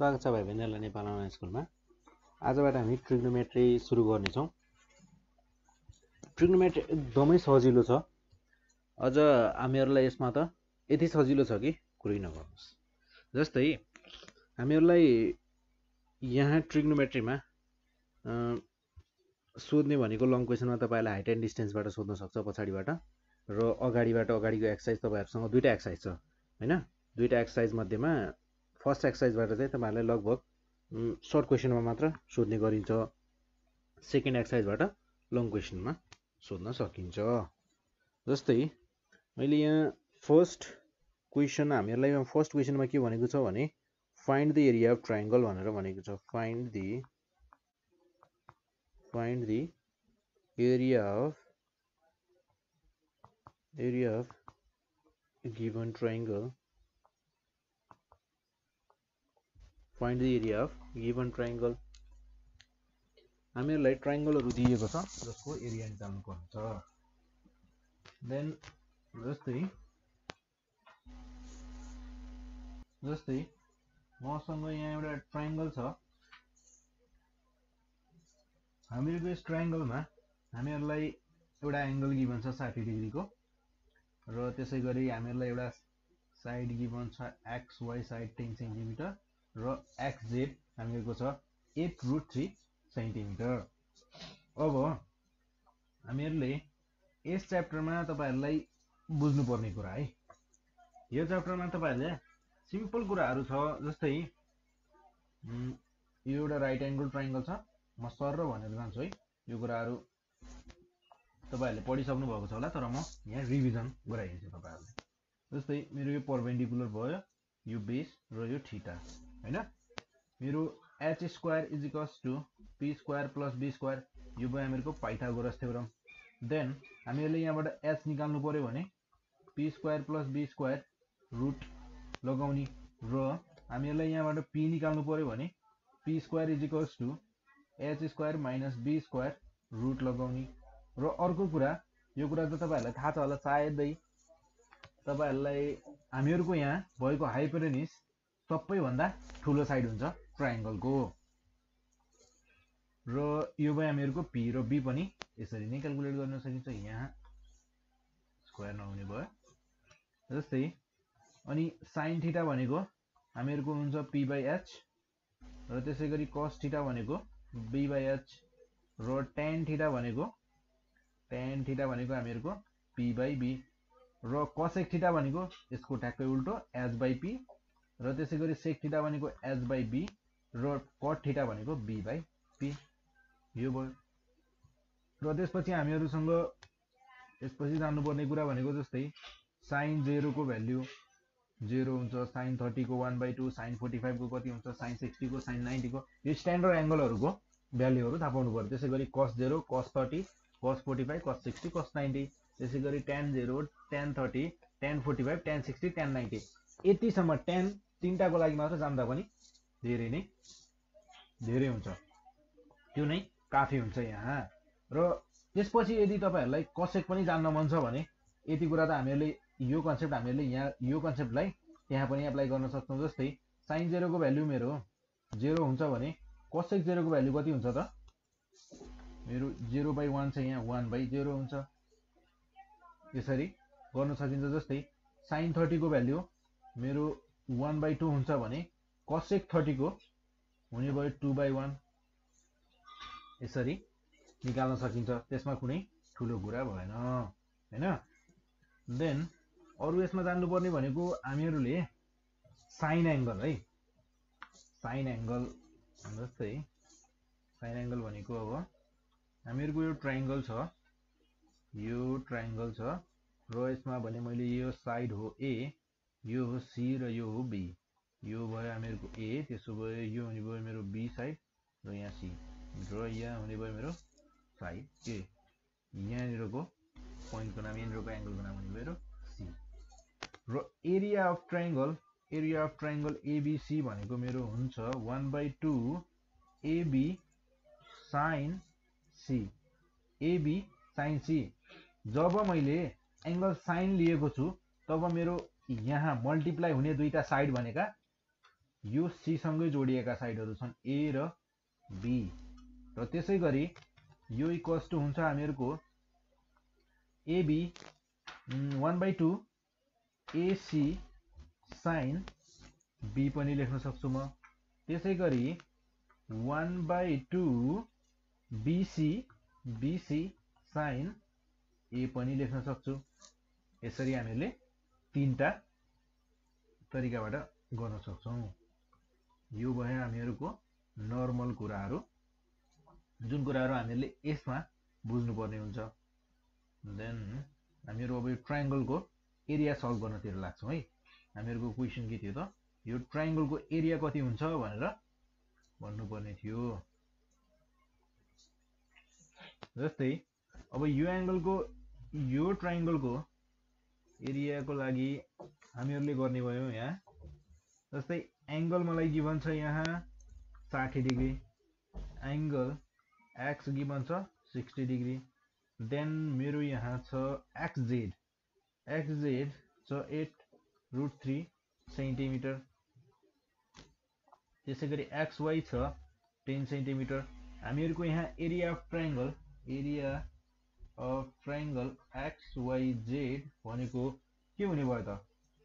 स्वागत छ भाइ बहिनीहरूलाई नेपाल अनलाइन स्कुलमा। आजबाट हामी ट्रिग्नोमेट्री सुरु गर्नेछौँ। ट्रिग्नोमेट्री एकदमै सजिलो छ। अझ हामीहरूलाई यसमा त यति सजिलो छ कि कुरै नगर्नुहोस्। जस्तै हामीहरूलाई यहाँ ट्रिग्नोमेट्रीमा सोध्ने भनेको लङ क्वेसनमा तपाईँहरूले हाइट एन्ड डिस्टेन्सबाट सोध्न सक्छ पछाडिबाट र अगाडिबाट अगाडिको एक्सर्साइज तपाईँहरूसँग दुईवटा एक्सर्साइज छ होइन? दुईवटा एक्सर्साइज मध्येमा फर्स्ट एक्सर्साइजबाट चाहिँ तपाईँहरूलाई लगभग सर्ट क्वेसनमा मात्र सोध्ने गरिन्छ। सेकेन्ड एक्सर्साइजबाट लङ क्वेसनमा सोध्न सकिन्छ। जस्तै मैले यहाँ फर्स्ट क्वेसन हामीहरूलाई फर्स्ट क्वेसनमा के भनेको छ भने find the area of triangle भनेर भनेको छ। Find the find the area of area of given triangle find the area of given triangle. हामीहरूलाई ट्राइङ्गलहरू दिएको छ जसको एरिया निकाल्नु पर्छ। देन जस्तै जस्तै मसँग यहाँ एउटा ट्राइङ्गल छ। हामीहरूको यस ट्राइङ्गलमा हामीहरूलाई एउटा एङ्गल गिभन छ साठी डिग्रीको। र त्यसै गरी हामीहरूलाई एउटा साइड गिभन छ X Y side ten centimetre र एक्सजेड हामीहरूको छ एट रुट थ्री सेन्टिमिटर अब हामीहरूले यस च्याप्टरमा तपाईँहरूलाई बुझ्नुपर्ने कुरा है। यो च्याप्टरमा तपाईँहरूले सिम्पल कुराहरू छ जस्तै यो एउटा राइट एङ्गल ट्राइङ्गल छ। म सर भनेर जान्छु है यो कुराहरू। तपाईँहरूले पढिसक्नु भएको छ होला तर म यहाँ रिभिजन गराइदिन्छु तपाईँहरूले जस्तै मेरो यो पर्पेन्डिकुलर भयो यो बेस र यो ठिटा होइन? मेरो H square equals to P square plus B square यो भयो हामीहरूको पाइथागोरस थ्योरम देन हामीहरूले यहाँबाट एच निकाल्नु पऱ्यो भने P square plus B square root लगाउने र हामीहरूलाई यहाँबाट पी निकाल्नु पऱ्यो भने P square equals to H square minus B square root लगाउने। र अर्को कुरा यो कुरा त तपाईँहरूलाई थाहा छ होला सायदै तपाईँहरूलाई हामीहरूको यहाँ भएको हाइपरेनिस सबैभन्दा ठुलो साइड हुन्छ ट्राइङ्गलको र यो भयो हामीहरूको पी र बी पनि यसरी नै क्यालकुलेट गर्न सकिन्छ। यहाँ स्क्वायर नहुने भयो। जस्तै अनि साइन थिटा भनेको हामीहरूको हुन्छ पी बाई एच र त्यसै गरी कस थिटा भनेको बी बाई एच र टेन थिटा भनेको टेन थिटा भनेको हामीहरूको पी बाई बी र कसेक थिटा भनेको यसको ठ्याक्कै उल्टो एच बाई पी र त्यसै गरी सेक थिटा भनेको एच बाई बी र कट थिटा भनेको बी बाई पी यो भयो। र त्यसपछि हामीहरूसँग यसपछि जान्नुपर्ने कुरा भनेको जस्तै साइन जेरोको भ्याल्यु जेरो हुन्छ sine थर्टीको one by two sine forty फाइभको कति हुन्छ साइन सिक्सटीको साइन नाइन्टीको यो स्ट्यान्डर्ड एङ्गलहरूको भ्याल्युहरू थाहा पाउनु पऱ्यो। त्यसै गरी कस zero cos thirty cos forty five cos sixty cos ninety त्यसै गरी tan zero tan thirty tan forty five tan sixty tan ninety यतिसम्म टेन तिनवटाको लागि मात्र जान्दा पनि धेरै नै धेरै हुन्छ। त्यो नै काफी हुन्छ यहाँ। र त्यसपछि यदि तपाईँहरूलाई कसेक पनि जान्न मन छ भने यति कुरा त हामीहरूले यो कन्सेप्ट हामीहरूले यहाँ यो कन्सेप्टलाई त्यहाँ पनि एप्लाई गर्न सक्छौँ जस्तै साइन जेरोको भ्याल्यु मेरो जेरो हुन्छ भने कसेक जेरोको भ्याल्यु कति हुन्छ त? मेरो जेरो बाई वान छ यहाँ वान बाई जेरो हुन्छ। यसरी गर्न सकिन्छ जस्तै साइन थर्टीको भ्याल्यु मेरो वान बाई टू हुन्छ भने कसेक थर्टीको हुने भयो टू बाई वान यसरी निकाल्न सकिन्छ। त्यसमा कुनै ठुलो कुरा भएन होइन? देन अरू यसमा जान्नुपर्ने भनेको हामीहरूले साइन एङ्गल है। साइन एङ्गल जस्तै साइन एङ्गल भनेको अब हामीहरूको यो ट्राइङ्गल छ यो ट्राइङ्गल छ र यसमा भने मैले यो साइड हो ए यो हो सी र यो हो बी यो भयो हामीहरूको ए त्यसो भयो यो हुने भयो मेरो बी साइड र यहाँ सी र यहाँ हुने भयो मेरो साइड ए यहाँनिरको पोइन्टको नाम यहाँनिरको एङ्गलको नाम हुने भयो सी र area of triangle area of triangle ABC भनेको मेरो हुन्छ one by two AB sine C AB sine C जब मैले एङ्गल साइन लिएको छु तब मेरो यहाँ मल्टिप्लाई हुने दुईवटा साइड भनेका यो सीसँगै जोडिएका साइडहरू छन् ए र बी र त्यसै गरी यो इक्वल्स टु हुन्छ हामीहरूको AB one by two AC sine B पनि लेख्न सक्छु म। त्यसै गरी one by two BC BC sine A पनि लेख्न सक्छु। यसरी हामीले तिनवटा तरिकाबाट गर्न सक्छौँ। यो भयो हामीहरूको नर्मल कुराहरू। जुन कुराहरू हामीहरूले यसमा बुझ्नुपर्ने हुन्छ। देन हामीहरू अब यो ट्राइङ्गलको एरिया सल्भ गर्नतिर लाग्छौँ है। हामीहरूको क्वेसन के थियो त? यो ट्राइङ्गलको एरिया कति हुन्छ भनेर भन्नुपर्ने थियो। जस्तै अब यो एङ्गलको यो ट्राइङ्गलको एरियाको लागि हामीहरूले गर्ने भयो यहाँ। जस्तै एङ्गल मलाई गिभन छ यहाँ साठी डिग्री। एङ्गल एक्स गिभन छ सिक्सटी डिग्री। देन मेरो यहाँ छ एक्स जेड एक्स जेड छ एट रुट थ्री सेन्टिमिटर त्यसै गरी एक्सवाई छ टेन सेन्टिमिटर हामीहरूको यहाँ area of triangle area triangle X Y Z भनेको के हुने भयो त?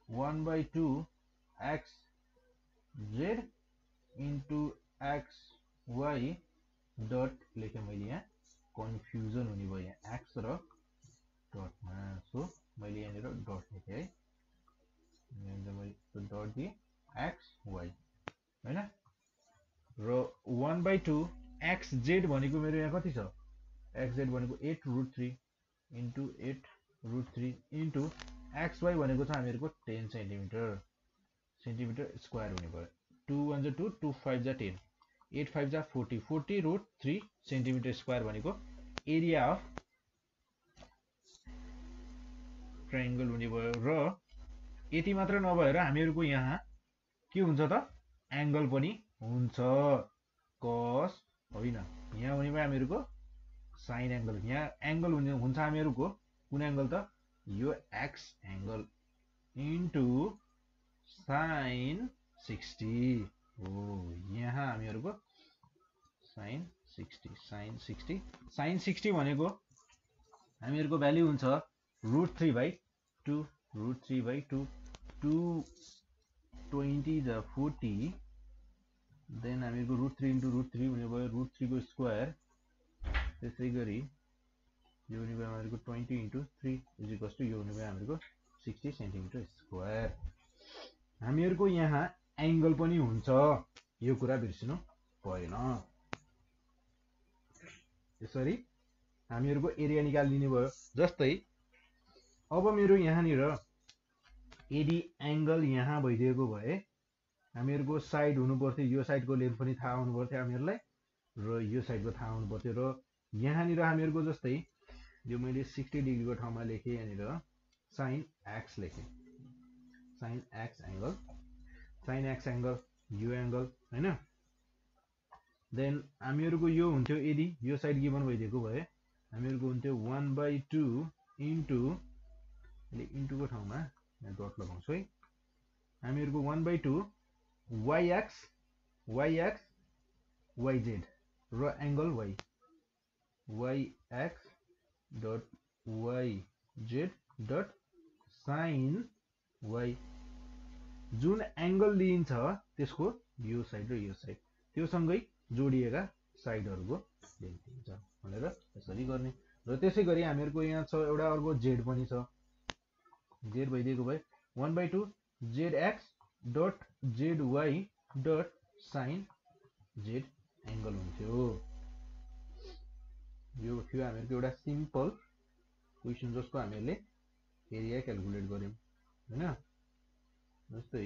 One by two X Z into X Y dot लेखेँ मैले यहाँ। कन्फ्युजन हुने भयो यहाँ। एक्स र डटमा सो मैले यहाँनिर डट लेखेँ है। मैले डट दिएँ। एक्स वाइ होइन? र one by two X Z भनेको मेरो यहाँ कति छ? एक्स जेड भनेको eight root three into eight root three into XY भनेको छ हामीहरूको टेन सेन्टिमिटर सेन्टिमिटर स्क्वायर हुने भयो। टु वान जा टू टू फाइभ जा टेन एट फाइभ जा forty forty root three centimetre square भनेको एरिया अफ ट्राइङ्गल हुने भयो र यति मात्र नभएर हामीहरूको यहाँ के हुन्छ त? एङ्गल पनि हुन्छ। कस होइन यहाँ हुने भयो हामीहरूको साइन एङ्गल यहाँ एङ्गल हुने हुन्छ हामीहरूको। कुन एङ्गल त? यो X angle into sine sixty हो यहाँ हामीहरूको sine sixty sine sixty sine sixty भनेको हामीहरूको भ्याल्यु हुन्छ root three by two root three by two two twenty ज फोर्टी देन हामीहरूको root three into root three भयो रुट थ्रीको स्क्वायर त्यसै गरी यो हुने भयो हामीहरूको twenty into three equals to यो हुने भयो हामीहरूको सिक्सटी सेन्टिमिटर स्क्वायर हामीहरूको यहाँ एङ्गल पनि हुन्छ। यो कुरा बिर्सिनु भएन। यसरी हामीहरूको एरिया निकालिदिने भयो जस्तै अब मेरो यहाँनिर यदि एङ्गल यहाँ भइदिएको भए हामीहरूको साइड हुनु पर्थ्यो यो साइडको लेन्थ पनि थाहा हुनु पर्थ्यो हामीहरूलाई र यो साइडको थाहा हुनु पर्थ्यो र यहाँनिर हामीहरूको जस्तै यो मैले सिक्सटी डिग्रीको ठाउँमा लेखेँ यहाँनिर sine X लेखेँ। Sine X angle sine X angle यो एङ्गल होइन? देन हामीहरूको यो हुन्थ्यो यदि यो साइड गिभन भइदिएको भए हामीहरूको हुन्थ्यो वान बाई टू इन्टु अहिले इन्टुको ठाउँमा डट लगाउँछु है। हामीहरूको one by two YX YX YZ र angle Y yx dot yz dot sine y जुन एङ्गल लिइन्छ त्यसको यो साइड र यो साइड त्योसँगै जोडिएका साइडहरूको लेन्थ दिन्छ भनेर यसरी गर्ने। र त्यसै गरी हामीहरूको यहाँ छ एउटा अर्को जेड पनि छ। जेड भइदिएको भए one by two Z X dot Z Y dot sine Z angle हुन्थ्यो। यो थियो हामीहरूको एउटा सिम्पल क्वेसन जसको हामीहरूले एरिया क्यालकुलेट गऱ्यौँ होइन जस्तै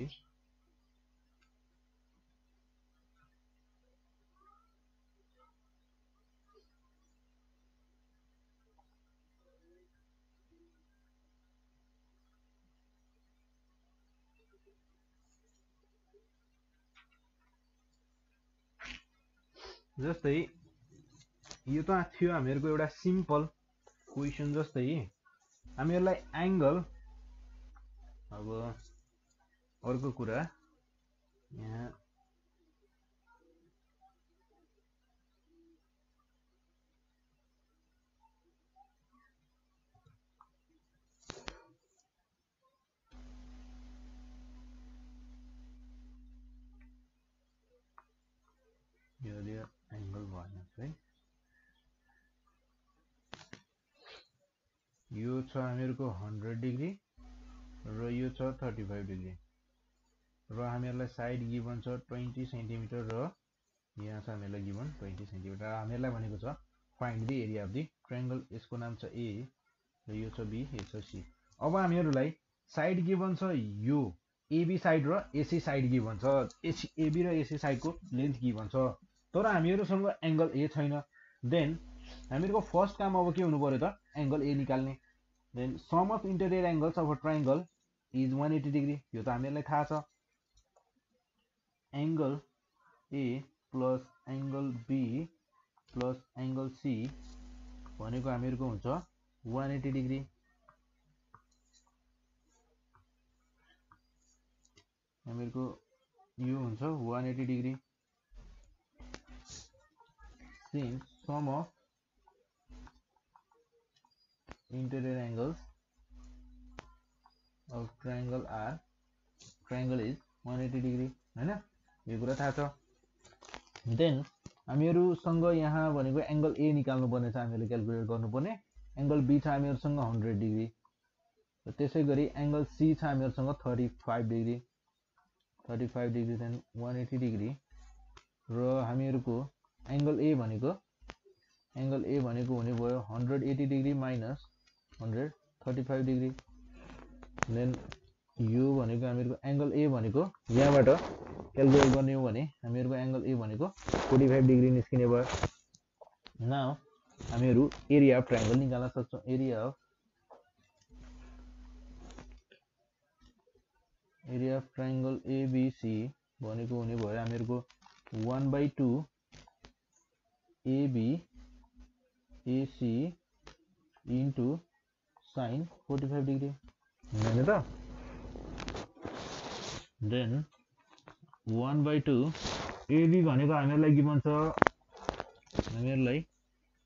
जस्तै यो त थियो हामीहरूको एउटा सिम्पल क्वेसन जस्तै। हामीहरूलाई एङ्गल अब अर्को कुरा यहाँ एङ्गल भएन है। यो छ हामीहरूको हन्ड्रेड डिग्री र यो छ थर्टी फाइभ डिग्री र हामीहरूलाई साइड गिभन छ ट्वेन्टी सेन्टिमिटर र यहाँ छ हामीहरूलाई गिभन ट्वेन्टी सेन्टिमिटर हामीहरूलाई भनेको छ find the area of the triangle यसको नाम छ ए र यो छ बी यो छ सी अब हामीहरूलाई साइड गिभन छ यो। एबी साइड र एसी साइड गिभन छ। एसी एबी र एसी साइडको लेन्थ गिभन छ। तर हामीहरूसँग एङ्गल ए छैन। देन हामीहरूको फर्स्ट काम अब के हुनु पऱ्यो त? एङ्गल ए निकाल्ने. Then sum of interior angles of a triangle is one eighty degree यो त हामीहरूलाई थाहा छ। Angle A plus angle B plus angle C भनेको हामीहरूको हुन्छ वान एट्टी डिग्री हामीहरूको यो हुन्छ one eighty degree since sum of interior angles of triangle are triangle is 180 degree होइन? यो कुरा थाहा छ। देन हामीहरूसँग यहाँ भनेको एङ्गल ए निकाल्नु पर्ने छ हामीहरूले क्यालकुलेट गर्नुपर्ने। एङ्गल बी छ हामीहरूसँग हन्ड्रेड डिग्री त्यसै गरी एङ्गल सी छ हामीहरूसँग thirty five degree thirty five degree then one eighty degree र हामीहरूको एङ्गल ए भनेको एङ्गल ए भनेको हुने भयो hundred eighty degree minus hundred thirty five degree. Then यो भनेको हामीहरूको एङ्गल ए भनेको यहाँबाट क्यालकुलेट गर्ने हो भने हामीहरूको एङ्गल ए भनेको फोर्टी फाइभ डिग्री निस्किने भयो। न हामीहरू एरिया अफ ट्राइङ्गल निकाल्न सक्छौँ। Area of area of triangle ABC भनेको हुने भयो हामीहरूको one by two AB AC into sin 45 degree. त। Then one by two AB भनेको हामीहरूलाई गिभन छ हामीहरूलाई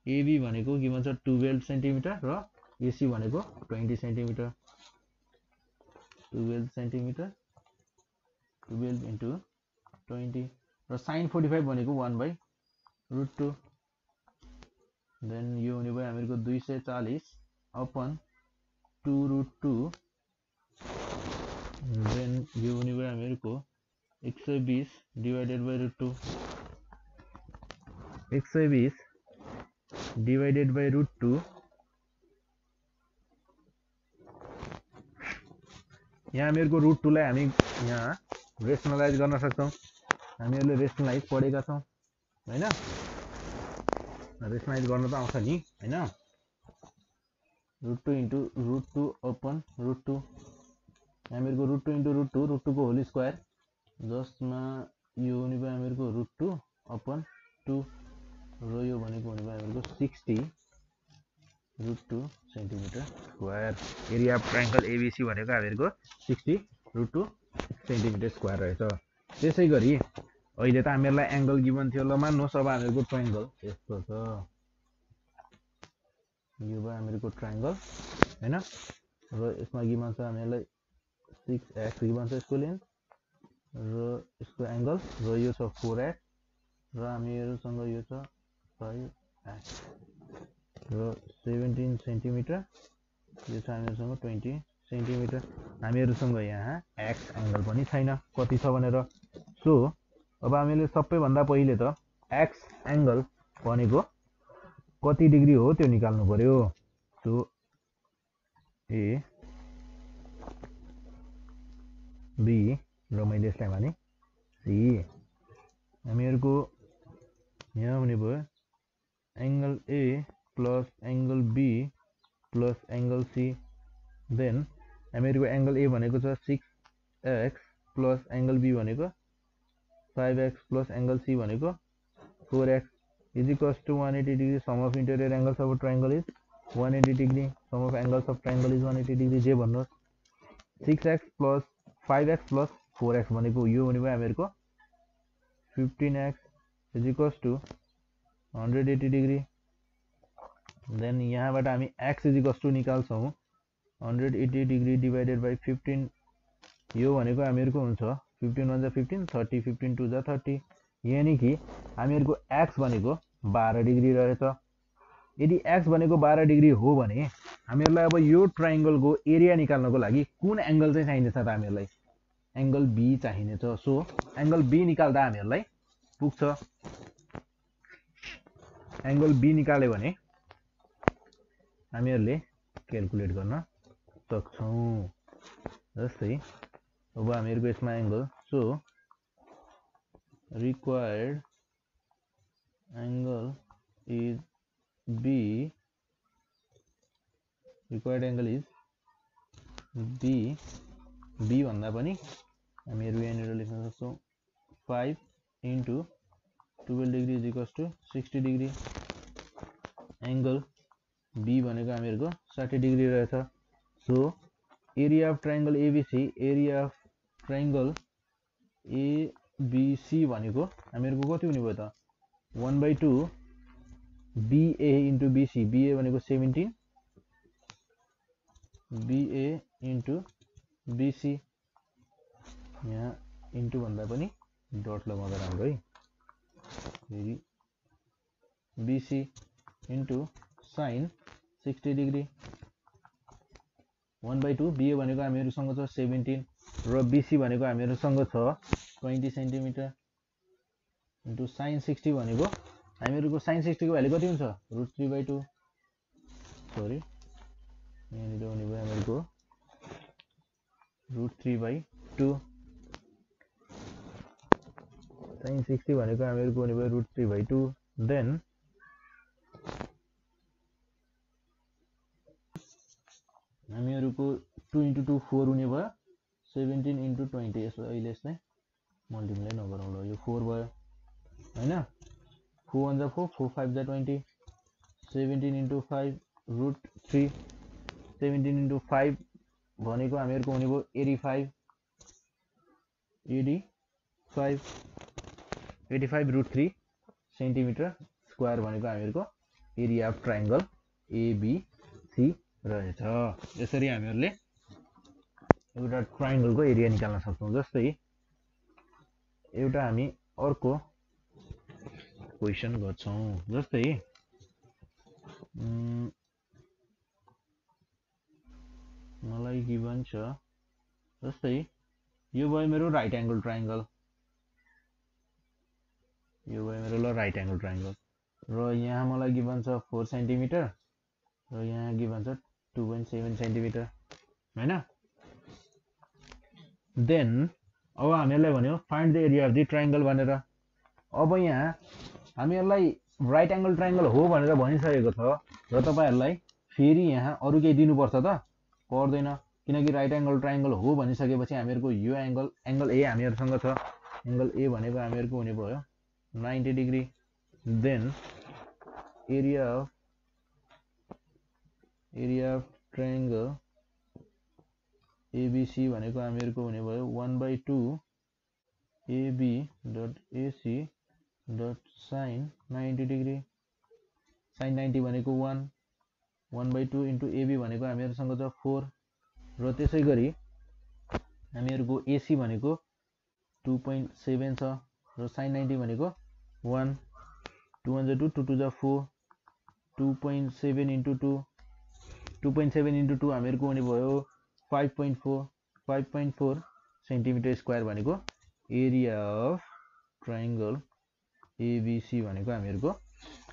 एबी भनेको गिभन छ टुवेल्भ सेन्टिमिटर र? एसी भनेको twenty centimetre twelve centimetre twelve into twenty र साइन फोर्टी फाइभ भनेको one by root two then यो हुने भयो हामीहरूको दुई सय चालिस upon to root two then यो हुने भयो हामीहरूको एक सय बिस डिभाइडेड बाई रुट टू एक सय बिस डिभाइडेड बाई रुट टू यहाँ हामीहरूको रुट टूलाई हामी यहाँ रेसनलाइज गर्न सक्छौँ। हामीहरूले रेसनलाइज पढेका छौँ होइन? रेसनाइज गर्न त आउँछ नि होइन? Root two into root two upon root two हामीहरूको root two into root two root टूको whole square जसमा यो हुने भयो हामीहरूको रुट टू अपन टू र यो भनेको हुने भयो हामीहरूको sixty root two centimetre square area of triangle ABC भनेको हामीहरूको sixty root two centimetre square रहेछ। त्यसै गरी अहिले त हामीहरूलाई एङ्गल गिभन थियो। ल मान्नुहोस् अब हामीहरूको ट्राइङ्गल यस्तो छ। यो भयो हामीहरूको ट्राइङ्गल होइन? र यसमा गिभन छ हामीहरूलाई सिक्स एक्स गिभन छ यसको लेन्थ र यसको एङ्गल र यो छ फोर एक्स र हामीहरूसँग यो छ फाइभ एक्स र सेभेन्टिन सेन्टिमिटर यो छ हामीहरूसँग ट्वेन्टी सेन्टिमिटर हामीहरूसँग यहाँ एक्स एङ्गल पनि छैन कति छ भनेर। सो अब हामीले सबैभन्दा पहिले त एक्स एङ्गल भनेको कति डिग्री हो त्यो निकाल्नु पर्यो? सो ए बी र मैले यसलाई भने सी। हामीहरूको यहाँ हुने भयो angle A plus angle B plus angle C. Then हामीहरूको एङ्गल ए भनेको छ six X plus angle B भनेको five X plus angle C भनेको four X of interior angles of triangle is one eighty degree sum of angles of triangle is one eighty degree जे भन्नुहोस्। Six X plus five X plus four X भनेको यो हुने भयो हामीहरूको fifteen X is equals to hundred eighty degree then यहाँबाट हामी X is equals to निकाल्छौँ। Hundred eighty degree divided by fifteen यो भनेको हामीहरूको हुन्छ। फिफ्टिन वान जा फिफ्टिन थर्टी फिफ्टिन टू जा थर्टी यानि कि हामीहरूको एक्स भनेको बाह्र डिग्री रहेछ। यदि एक्स भनेको बाह्र डिग्री हो भने हामीहरूलाई अब यो ट्राइङ्गलको एरिया निकाल्नको लागि कुन एङ्गल चाहिँ चाहिनेछ त हामीहरूलाई? एङ्गल बी चाहिनेछ सो एङ्गल बी निकाल्दा हामीहरूलाई पुग्छ। एङ्गल बी निकाल्यो भने हामीहरूले क्यालकुलेट गर्न सक्छौँ। जस्तै अब हामीहरूको यसमा angle so required angle is B required angle is B B भन्दा पनि हामीहरू यहाँनिर लेख्न सक्छौँ five into twelve degree is equals to sixty degree angle B भनेको हामीहरूको साठी डिग्री रहेछ। So area of triangle ABC area of triangle ABC भनेको हामीहरूको कति हुने भयो त? One by two BA into BC BA भनेको सेभेन्टिन बिए इन्टु बिसी यहाँ इन्टु भन्दा पनि डट लगाउँदा राम्रो है फेरि BC into sine sixty degree one by two BA भनेको हामीहरूसँग छ सेभेन्टिन र बिसी भनेको हामीहरूसँग छ twenty centimetre into sine sixty भनेको हामीहरूको साइन सिक्सटीको भ्याल्यु कति हुन्छ? Root three by two sorry यहाँनिर हुने भयो हामीहरूको root three by two sine sixty भनेको हामीहरूको हुने भयो root three by two then हामीहरूको टु इन्टु टू फोर हुने भयो। सेभेन्टिन इन्टु ट्वेन्टी यसो अहिले यसलाई मल्टिप्लाई नगरौँ ल यो फोर भयो। होइन फोर वान जा फोर फोर फाइभ जा twenty seventeen into five root three seventeen into five भनेको हामीहरूको हुने भयो eighty five eighty five eighty five root three centimetre square भनेको हामीहरूको एरिया अफ ट्राइङ्गल एबिसी रहेछ। यसरी हामीहरूले एउटा ट्राइङ्गलको एरिया निकाल्न सक्छौँ। जस्तै एउटा हामी अर्को क्वेसन गर्छौँ। जस्तै मलाई गिभन छ। जस्तै यो भयो मेरो राइट एङ्गल ट्राइङ्गल यो भयो मेरो ल राइट एङ्गल ट्राइङ्गल र यहाँ मलाई गिभन छ फोर सेन्टिमिटर र यहाँ गिभन छ टु पोइन्ट सेभेन सेन्टिमिटर होइन? देन अब हामीहरूलाई भन्यो find the area of the triangle भनेर। अब यहाँ हामीहरूलाई राइट एङ्गल ट्राइङ्गल हो भनेर भनिसकेको छ र तपाईँहरूलाई फेरि यहाँ अरू केही दिनुपर्छ त? पर्दैन। किनकि राइट एङ्गल ट्राइङ्गल हो भनिसकेपछि हामीहरूको यो एङ्गल एङ्गल ए हामीहरूसँग छ। एङ्गल ए भनेको हामीहरूको हुने भयो ninety degree then area of area of triangle ABC भनेको हामीहरूको हुने भयो one by two AB dot AC dot sine ninety degree sine ninety भनेको one one by two into AB भनेको हामीहरूसँग छ फोर र त्यसै गरी. हामीहरूको एसी भनेको टु पोइन्ट सेभेन छ र साइन नाइन्टी भनेको वान टु वान जा टू टू टू जा four two point seven into two two point seven into two हामीहरूको हुने भयो five point four five point four centimetre square भनेको एरिया अफ ट्राइङ्गल एबिसी भनेको हामीहरूको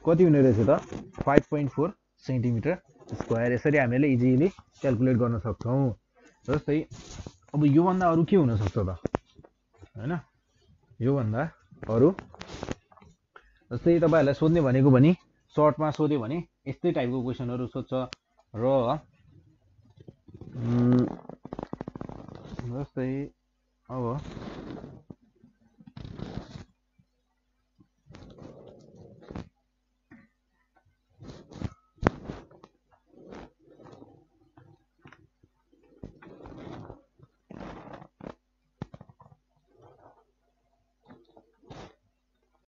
कति हुने रहेछ त? Five point four centimetre square यसरी हामीले इजिली क्यालकुलेट गर्न सक्छौँ। जस्तै अब योभन्दा अरू के हुनसक्छ त? होइन? योभन्दा अरू। जस्तै तपाईँहरूलाई सोध्ने भनेको भने सर्टमा सोध्यो भने यस्तै टाइपको क्वेसनहरू सोध्छ। र जस्तै अब